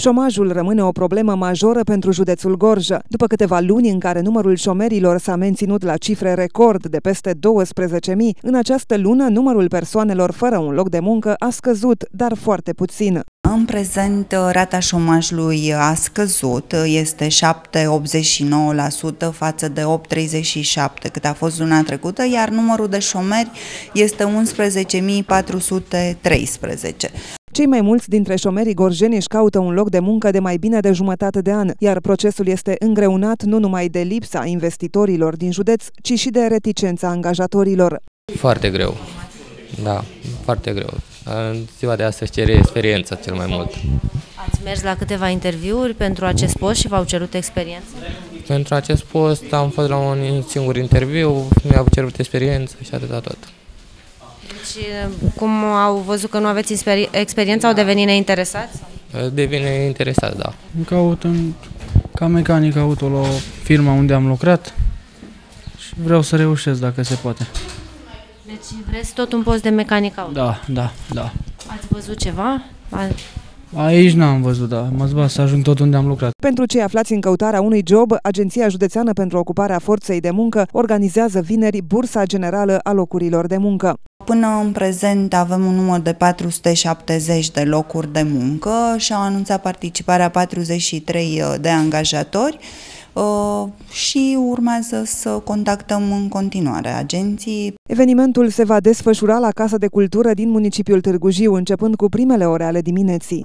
Șomajul rămâne o problemă majoră pentru județul Gorjă. După câteva luni în care numărul șomerilor s-a menținut la cifre record de peste 12.000, în această lună numărul persoanelor fără un loc de muncă a scăzut, dar foarte puțin. În prezent, rata șomajului a scăzut, este 7,89% față de 8,37% cât a fost luna trecută, iar numărul de șomeri este 11.413. Cei mai mulți dintre șomerii gorjeni își caută un loc de muncă de mai bine de jumătate de an, iar procesul este îngreunat nu numai de lipsa investitorilor din județ, ci și de reticența angajatorilor. Foarte greu, da, foarte greu. În ziua de astăzi cere experiență cel mai mult. Ați mers la câteva interviuri pentru acest post și v-au cerut experiență? Pentru acest post am fost la un singur interviu, mi-au cerut experiență și atâta tot. Deci, cum au văzut că nu aveți experiență, au devenit neinteresați? Devine interesat, da. Caut în, ca mecanic auto la firma unde am lucrat și vreau să reușesc dacă se poate. Deci vreți tot un post de mecanic auto? Da, da, da. Ați văzut ceva? Aici n-am văzut, da. Mă zbat să ajung tot unde am lucrat. Pentru cei aflați în căutarea unui job, Agenția Județeană pentru Ocuparea Forței de Muncă organizează vineri bursa generală a locurilor de muncă. Până în prezent avem un număr de 470 de locuri de muncă și au anunțat participarea 43 de angajatori uh, și urmează să contactăm în continuare agenții. Evenimentul se va desfășura la Casa de Cultură din municipiul Târgu Jiu, începând cu primele ore ale dimineții.